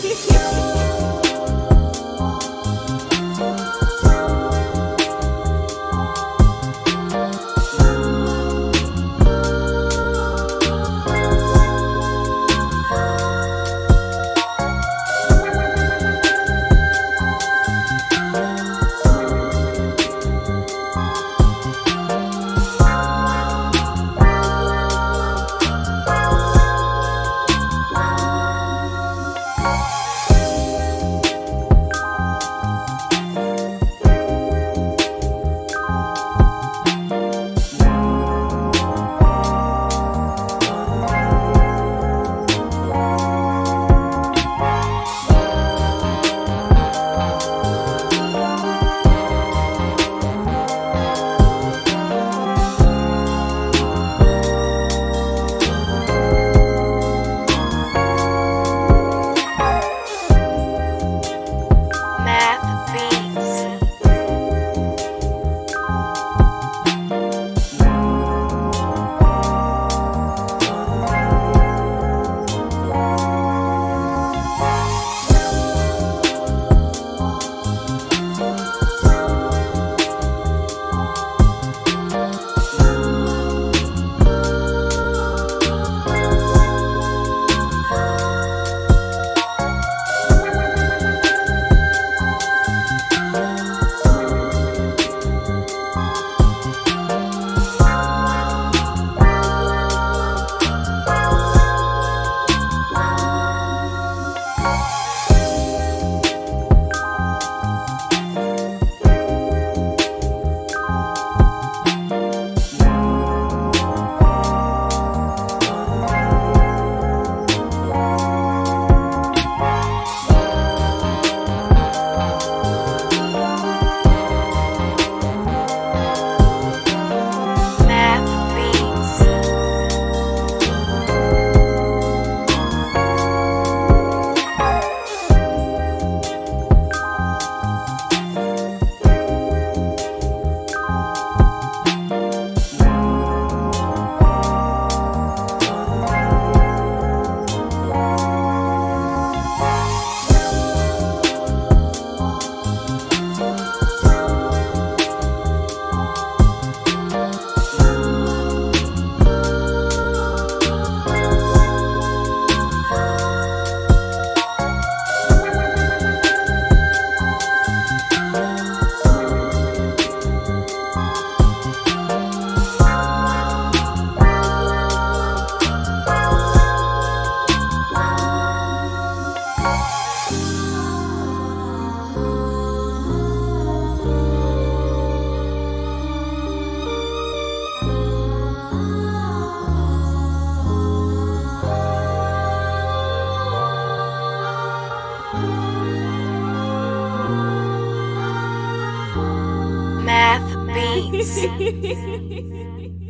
Música Sense.